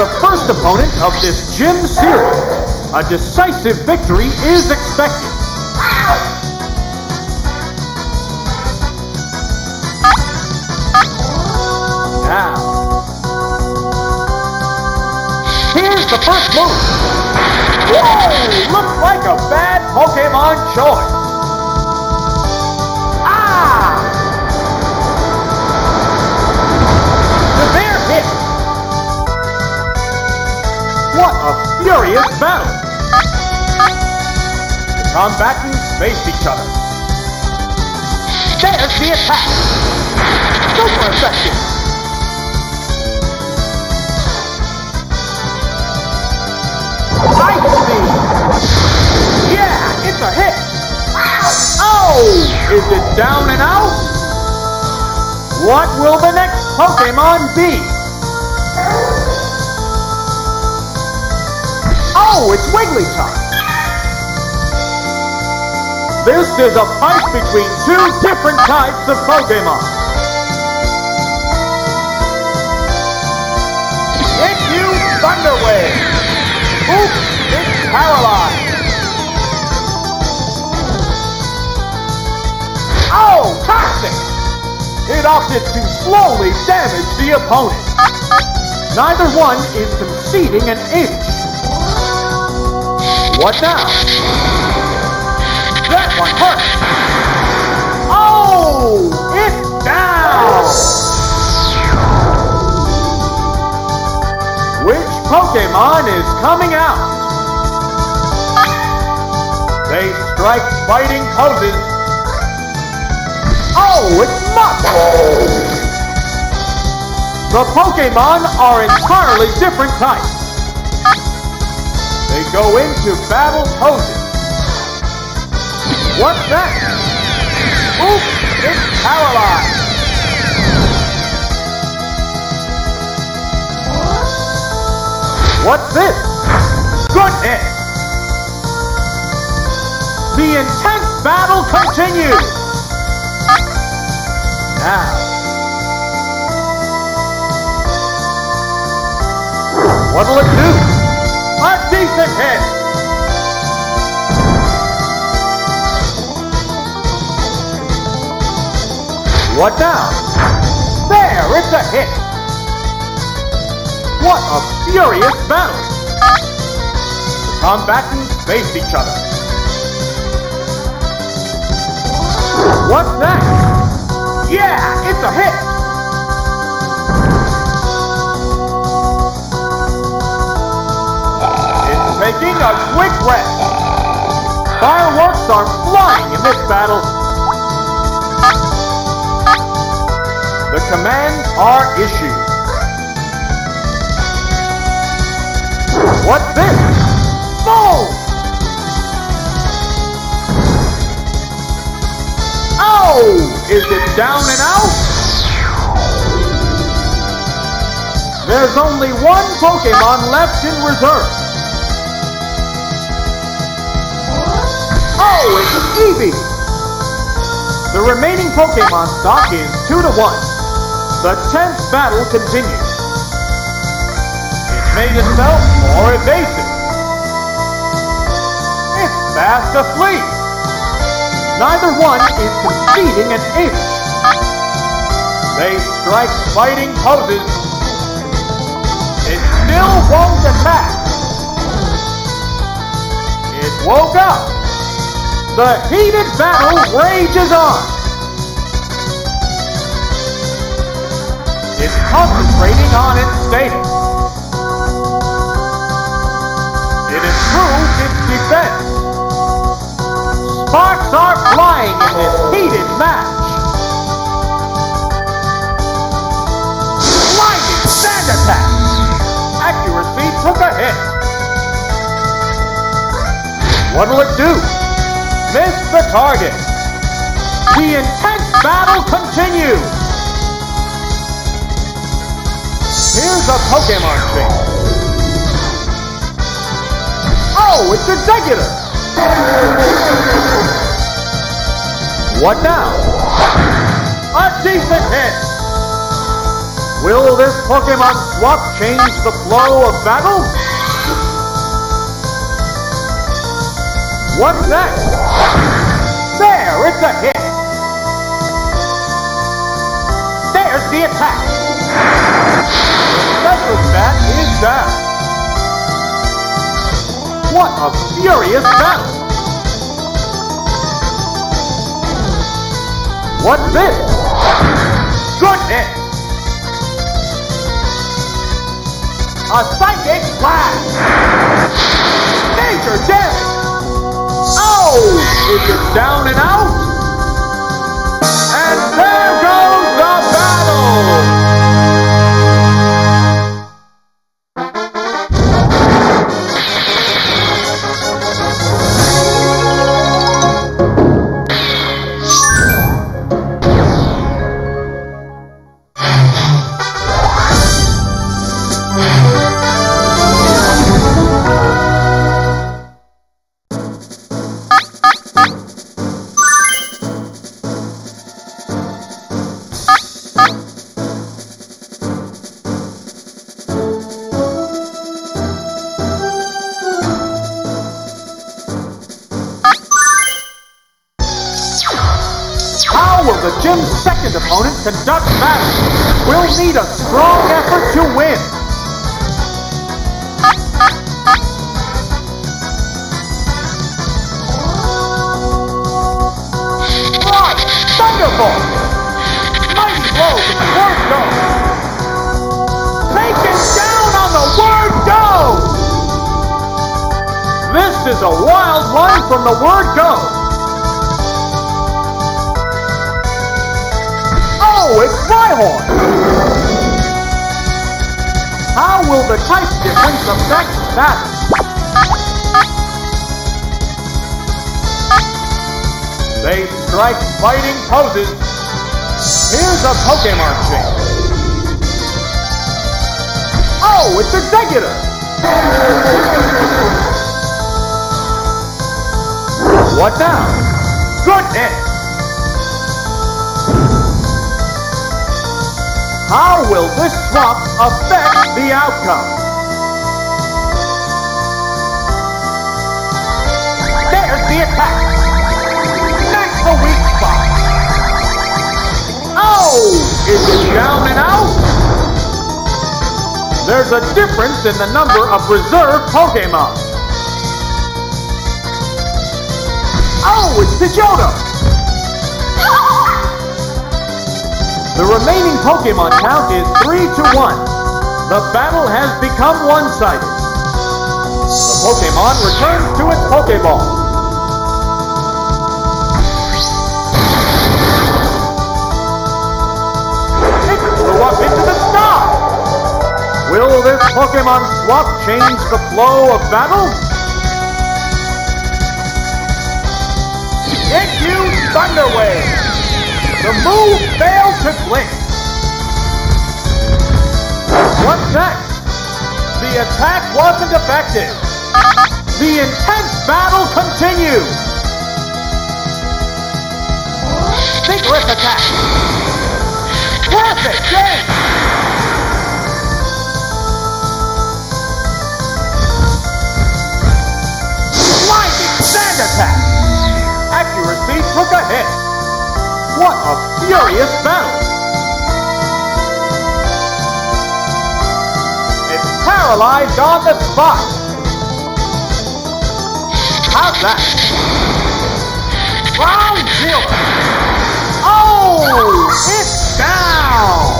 The first opponent of this gym series. A decisive victory is expected. Now, here's the first move. Whoa! Looks like a bad Pokemon choice. What a furious battle. The combatants face each other. There's the attack. Super effective. Ice Beam. Yeah, it's a hit. Oh, is it down and out? What will the next Pokemon be? Oh, it's Wigglytuff. This is a fight between two different types of Pokemon. Hit you, Thunder Wave. Oops, it's paralyzed. Oh, toxic! It opted to slowly damage the opponent. Neither one is conceding an inch. What now? That one hurt. Oh, it's down. Which Pokemon is coming out? They strike fighting poses. Oh, it's Muk! The Pokemon are entirely different types. They go into battle poses. What's that? Oops, it's paralyzed. What's this? Goodness! The intense battle continues! Now. What'll it do? Hit! What now? There, it's a hit! What a furious battle! The combatants face each other. What's next? Yeah, it's a hit! Taking a quick rest. Fireworks are flying in this battle. The commands are issued. What's this? Boom! Oh! Is it down and out? There's only one Pokemon left in reserve. Oh, it's Eevee! The remaining Pokemon stock is 2 to 1. The tense battle continues. It made itself more evasive. It's fast asleep. Neither one is conceding an inch. They strike fighting poses. It still won't attack. It woke up. The heated battle rages on. It's concentrating on its status. It improves its defense. Sparks are flying in this heated match. Blinding sand attack. Accuracy took a hit. What'll it do? Miss the target. The intense battle continues. Here's a Pokemon thing. Oh, it's a Exeggutor. What now? A decent hit. Will this Pokemon swap change the flow of battle? What's next? A hit. There's the attack. The special stat is down. What a furious battle! What's this? Goodness! A psychic blast! Major damage! Oh! Is it down and out? The word go! Taken down on the word go! This is a wild one from the word go! Oh, it's Rhyhorn! How will the type difference affect battle? They strike fighting poses. Here's a Pokemon change. Oh, it's Exeggutor! What now? Goodness! How will this swap affect the outcome? There's the attack! That's the weak! Is it down and out? There's a difference in the number of reserve Pokemon. Oh, it's Pidgeotto! The remaining Pokemon count is 3 to 1. The battle has become one-sided. The Pokemon returns to its Pokeball. Will this Pokemon swap change the flow of battle? It used Thunder Wave. The move failed to blink. What's next? The attack wasn't effective. The intense battle continues. Vigorous attack. Perfect game. Attack. Accuracy took a hit. What a furious battle! It's paralyzed on the spot. How's that? Ground zero. Oh, it's down.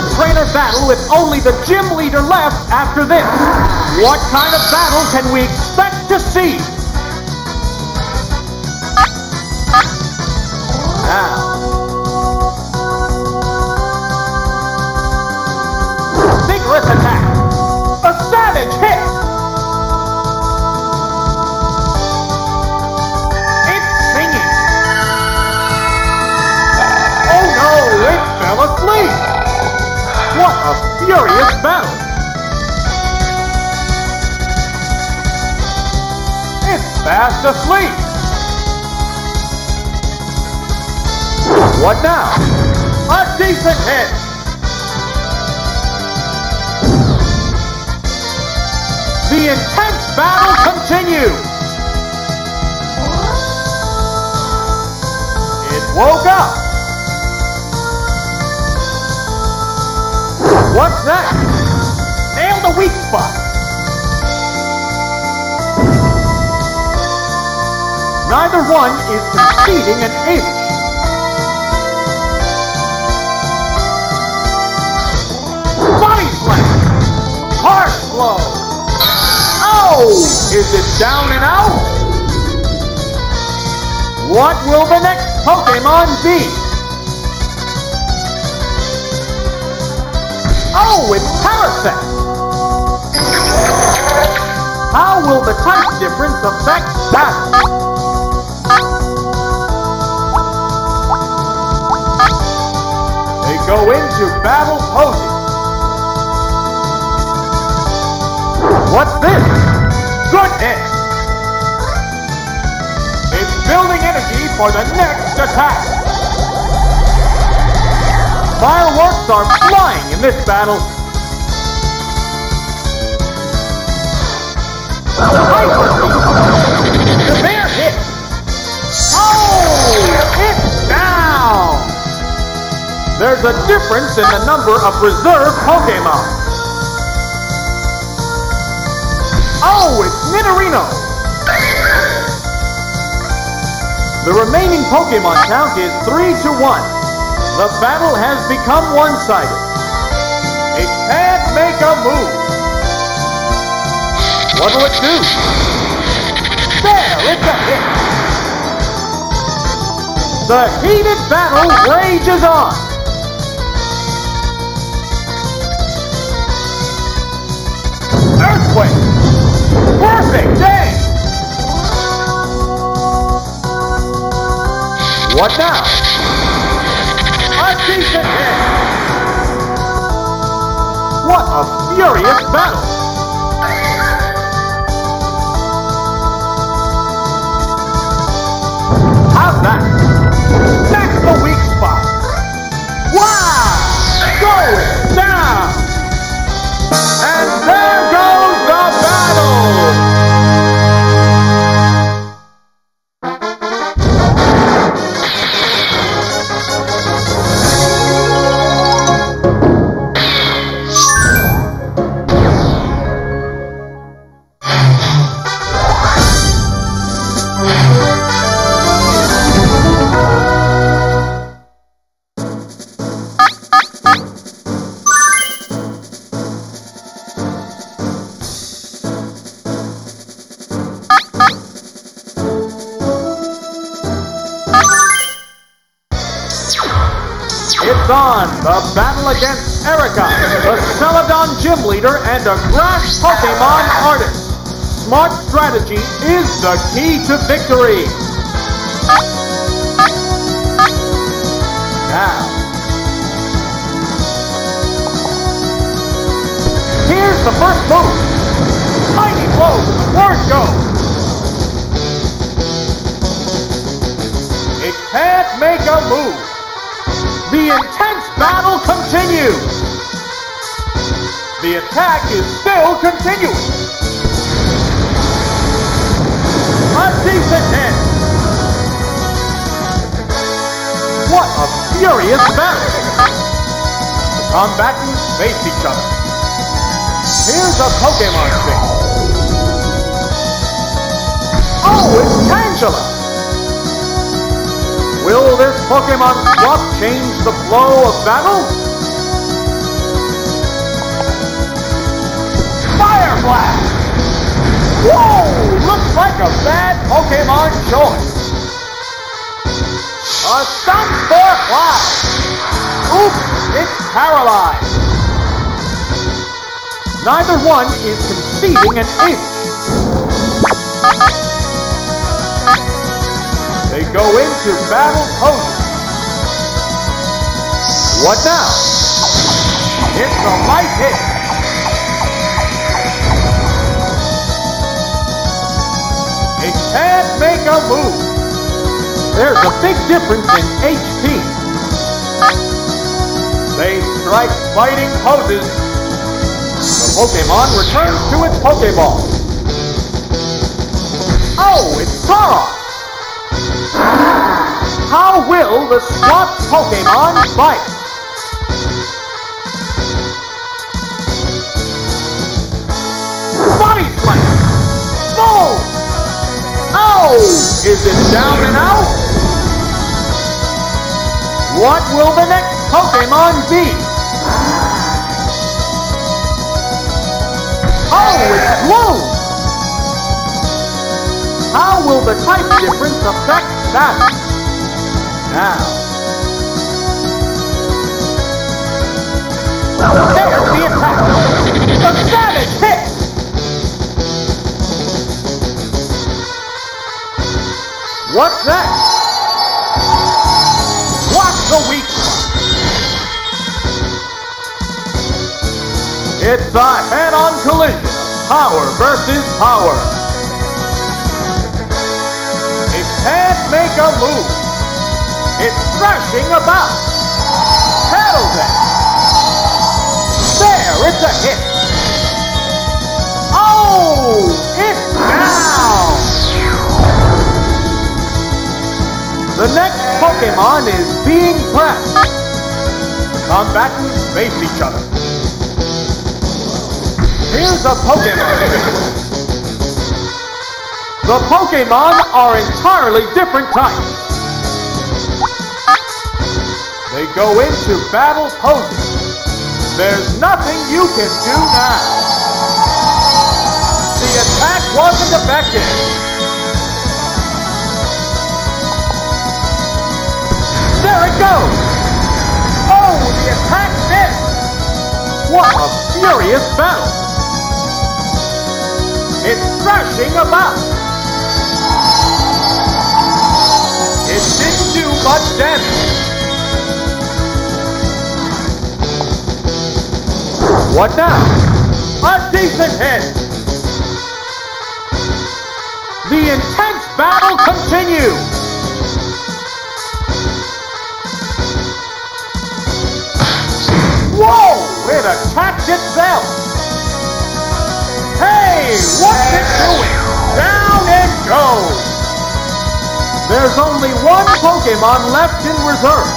Third trainer battle with only the gym leader left after this. What kind of battle can we expect to see? Now. Vigorous attack. A savage hit. It's singing. Oh no, it fell asleep. Furious battle. It's fast asleep. What now? A decent hit. The intense battle continues. It woke up. What's next? Nail the weak spot. Neither one is conceding an inch. Body slam. Harsh blow. Oh! Is it down and out? What will the next Pokemon be? Oh, it's Parasect! How will the type difference affect that? They go into battle posing. What's this? Goodness! It's building energy for the next attack! Fireworks are flying in this battle! Beam! Severe hit! Oh! It's down! There's a difference in the number of reserve Pokemon. Oh, it's Nidorino! The remaining Pokemon count is 3 to 1. The battle has become one-sided. It can't make a move. What'll it do? There, it's a hit. The heated battle rages on. Earthquake! Perfect day! What now? What a furious battle! On! The battle against Erika, the Celadon gym leader and a grass Pokemon artist. Smart strategy is the key to victory. Now, here's the first move. Mighty blow word go. It can't make a move. The intense battle continues. The attack is still continuing. A decent hit. What a furious battle. The combatants face each other. Here's a Pokemon thing. Oh, it's Tangela. Will this Pokemon swap change the flow of battle? Fire Blast! Whoa! Looks like a bad Pokemon choice. A Stun Spore Cloud! Oops! It's paralyzed! Neither one is conceiving an ace! They go into battle poses. What now? It's a light hit. It can't make a move. There's a big difference in HP. They strike fighting poses. The Pokemon returns to its Pokeball. Oh, it's! How will the swapped Pokemon fight? Body slam! Boom! Oh! Is it down and out? What will the next Pokemon be? Oh, it's blue! How will the type difference affect that? Now. There's the attack! The savage hit! What's next? What's the weak spot? It's a head-on collision power versus power. Can't make a move. It's thrashing about. Paddle it. There, it's a hit. Oh, it's down. The next Pokemon is being pressed. Combatants face each other. Here's a Pokemon. The Pokemon are entirely different types. They go into battle poses. There's nothing you can do now. The attack wasn't effective. There it goes! Oh, the attack missed! What a furious battle! It's thrashing about! Damage. What now? A decent hit! The intense battle continues! Whoa! It attacked itself! Hey! What's it doing? Down it goes! There's only one Pokemon left in reserve.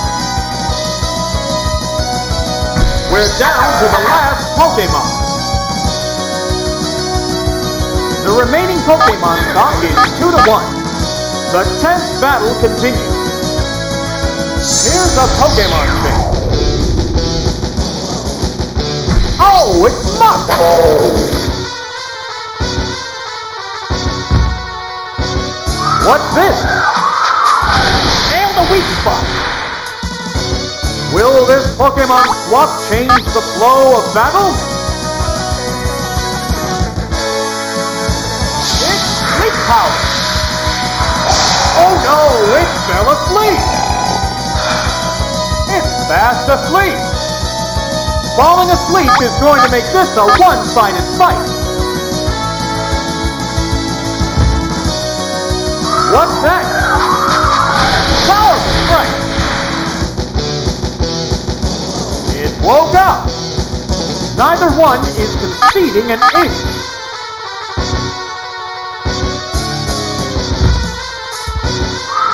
We're down to the last Pokemon. The remaining Pokemon stock is 2 to 1. The 10th battle continues. Here's a Pokemon thing. Oh, it's Muk! What's this? Weak spot. Will this Pokemon swap change the flow of battle? It's Sleep Powder. Oh no, it fell asleep. It's fast asleep. Falling asleep is going to make this a one-sided fight. What's next? Woke up. Neither one is conceding an inch.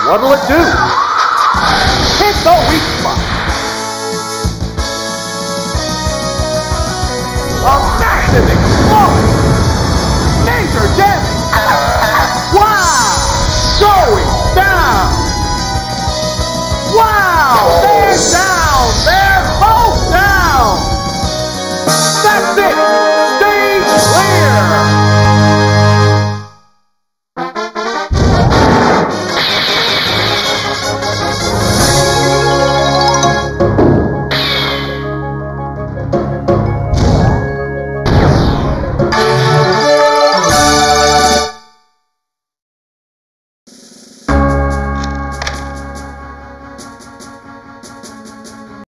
What'll it do? Hit the weak spot. A massive explosion! Major damage!